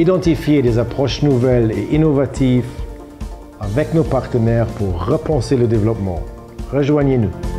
identifier des approches nouvelles et innovatives avec nos partenaires pour repenser le développement. Rejoignez-nous.